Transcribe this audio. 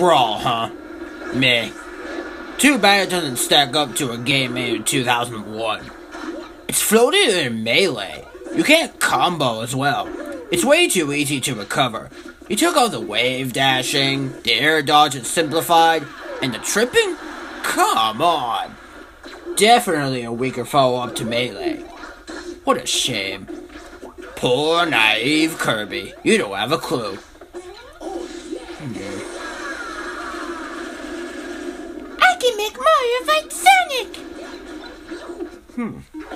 Brawl, huh? Meh. Too bad it doesn't stack up to a game made in 2001. It's floated in Melee. You can't combo as well. It's way too easy to recover. You took out the wave dashing, the air dodge is simplified, and the tripping? Come on! Definitely a weaker follow up to Melee. What a shame. Poor naive Kirby. You don't have a clue. I make Mario fight Sonic! Hmm.